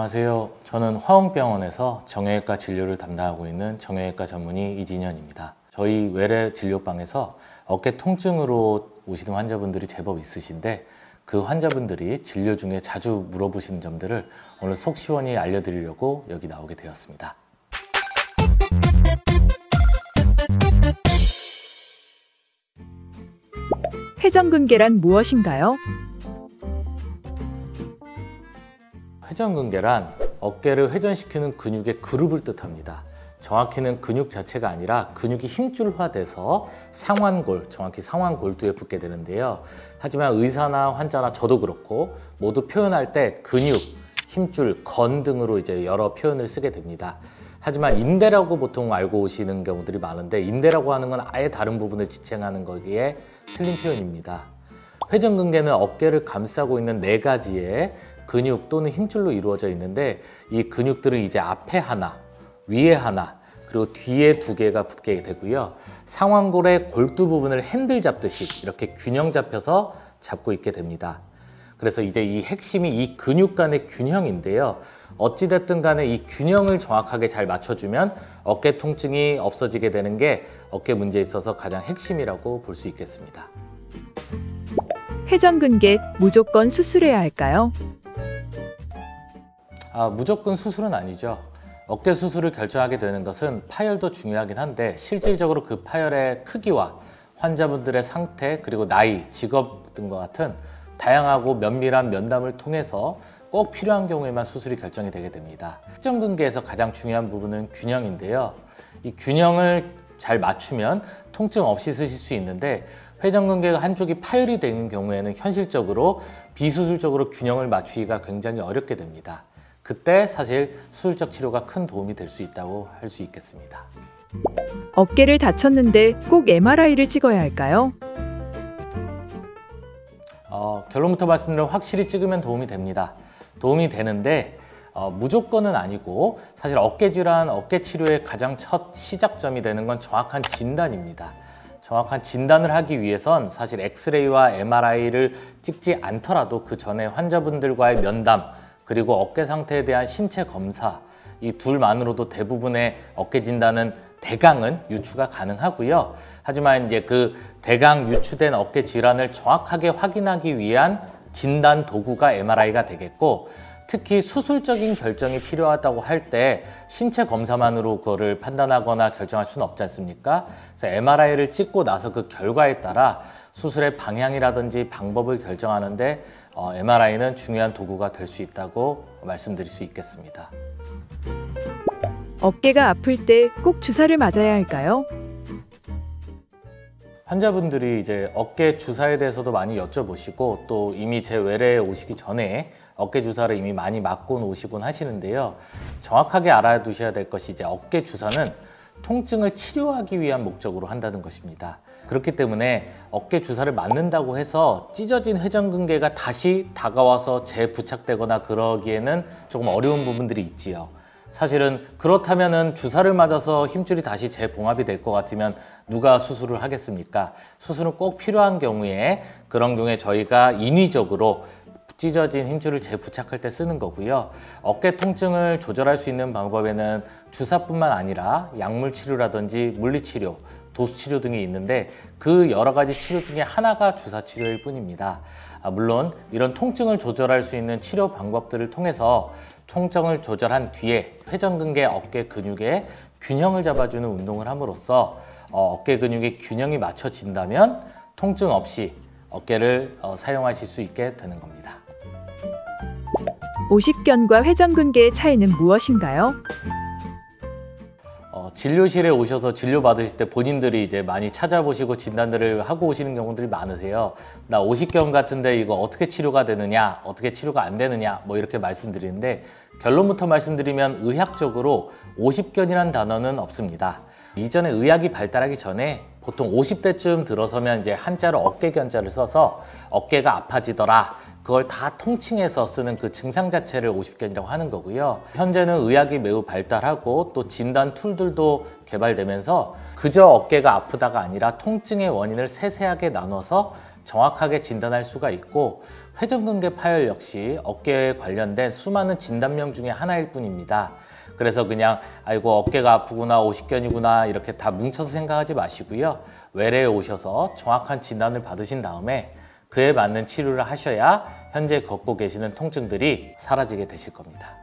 안녕하세요. 저는 화홍병원에서 정형외과 진료를 담당하고 있는 정형외과 전문의 이진현입니다. 저희 외래 진료방에서 어깨 통증으로 오시는 환자분들이 제법 있으신데 그 환자분들이 진료 중에 자주 물어보시는 점들을 오늘 속 시원히 알려드리려고 여기 나오게 되었습니다. 회전근개란 무엇인가요? 회전근개란 어깨를 회전시키는 근육의 그룹을 뜻합니다. 정확히는 근육 자체가 아니라 근육이 힘줄화돼서 상완골, 정확히 상완골두에 붙게 되는데요. 하지만 의사나 환자나 저도 그렇고 모두 표현할 때 근육, 힘줄, 건 등으로 이제 여러 표현을 쓰게 됩니다. 하지만 인대라고 보통 알고 오시는 경우들이 많은데 인대라고 하는 건 아예 다른 부분을 지칭하는 거기에 틀린 표현입니다. 회전근개는 어깨를 감싸고 있는 네 가지의 근육 또는 힘줄로 이루어져 있는데 이 근육들은 이제 앞에 하나, 위에 하나, 그리고 뒤에 두 개가 붙게 되고요. 상완골의 골두 부분을 핸들 잡듯이 이렇게 균형 잡혀서 잡고 있게 됩니다. 그래서 이제 이 핵심이 이 근육 간의 균형인데요. 어찌됐든 간에 이 균형을 정확하게 잘 맞춰주면 어깨 통증이 없어지게 되는 게 어깨 문제에 있어서 가장 핵심이라고 볼 수 있겠습니다. 회전근개 무조건 수술해야 할까요? 아, 무조건 수술은 아니죠. 어깨 수술을 결정하게 되는 것은 파열도 중요하긴 한데 실질적으로 그 파열의 크기와 환자분들의 상태 그리고 나이, 직업 등과 같은 다양하고 면밀한 면담을 통해서 꼭 필요한 경우에만 수술이 결정이 되게 됩니다. 회전근개에서 가장 중요한 부분은 균형인데요. 이 균형을 잘 맞추면 통증 없이 쓰실 수 있는데 회전근개가 한쪽이 파열이 되는 경우에는 현실적으로 비수술적으로 균형을 맞추기가 굉장히 어렵게 됩니다. 그때 사실 수술적 치료가 큰 도움이 될 수 있다고 할 수 있겠습니다. 어깨를 다쳤는데 꼭 MRI를 찍어야 할까요? 어, 결론부터 말씀드리면 확실히 찍으면 도움이 됩니다. 도움이 되는데 어, 무조건은 아니고 사실 어깨 질환, 어깨 치료의 가장 첫 시작점이 되는 건 정확한 진단입니다. 정확한 진단을 하기 위해선 사실 엑스레이와 MRI를 찍지 않더라도 그 전에 환자분들과의 면담 그리고 어깨 상태에 대한 신체 검사 이 둘만으로도 대부분의 어깨 진단은 대강은 유추가 가능하고요. 하지만 이제 그 대강 유추된 어깨 질환을 정확하게 확인하기 위한 진단 도구가 MRI가 되겠고 특히 수술적인 결정이 필요하다고 할 때 신체 검사만으로 그거를 판단하거나 결정할 수는 없지 않습니까? 그래서 MRI를 찍고 나서 그 결과에 따라 수술의 방향이라든지 방법을 결정하는데 어, MRI는 중요한 도구가 될 수 있다고 말씀드릴 수 있겠습니다. 어깨가 아플 때 꼭 주사를 맞아야 할까요? 환자분들이 이제 어깨 주사에 대해서도 많이 여쭤보시고 또 이미 제 외래에 오시기 전에 어깨 주사를 이미 많이 맞고 오시곤 하시는데요. 정확하게 알아두셔야 될 것이 이제 어깨 주사는 통증을 치료하기 위한 목적으로 한다는 것입니다. 그렇기 때문에 어깨 주사를 맞는다고 해서 찢어진 회전근개가 다시 다가와서 재부착되거나 그러기에는 조금 어려운 부분들이 있지요. 사실은 그렇다면 은 주사를 맞아서 힘줄이 다시 재봉합이 될 것 같으면 누가 수술을 하겠습니까? 수술은 꼭 필요한 경우에 그런 경우에 저희가 인위적으로 찢어진 힘줄을 재부착할 때 쓰는 거고요. 어깨 통증을 조절할 수 있는 방법에는 주사뿐만 아니라 약물 치료라든지 물리 치료, 도수 치료 등이 있는데 그 여러 가지 치료 중에 하나가 주사 치료일 뿐입니다. 아, 물론 이런 통증을 조절할 수 있는 치료 방법들을 통해서 통증을 조절한 뒤에 회전근개 어깨 근육의 균형을 잡아주는 운동을 함으로써 어, 어깨 근육의 균형이 맞춰진다면 통증 없이 어깨를 어, 사용하실 수 있게 되는 겁니다. 오십견과 회전근개의 차이는 무엇인가요? 어, 진료실에 오셔서 진료 받으실 때 본인들이 이제 많이 찾아보시고 진단들을 하고 오시는 경우들이 많으세요. 나 오십견 같은데 이거 어떻게 치료가 되느냐, 어떻게 치료가 안 되느냐, 뭐 이렇게 말씀드리는데 결론부터 말씀드리면 의학적으로 오십견이란 단어는 없습니다. 이전에 의학이 발달하기 전에 보통 50대쯤 들어서면 이제 한자로 어깨견자를 써서 어깨가 아파지더라. 그걸 다 통칭해서 쓰는 그 증상 자체를 50견이라고 하는 거고요. 현재는 의학이 매우 발달하고 또 진단 툴들도 개발되면서 그저 어깨가 아프다가 아니라 통증의 원인을 세세하게 나눠서 정확하게 진단할 수가 있고 회전근개 파열 역시 어깨에 관련된 수많은 진단명 중에 하나일 뿐입니다. 그래서 그냥 아이고 어깨가 아프구나 오십견이구나 이렇게 다 뭉쳐서 생각하지 마시고요. 외래에 오셔서 정확한 진단을 받으신 다음에 그에 맞는 치료를 하셔야 현재 겪고 계시는 통증들이 사라지게 되실 겁니다.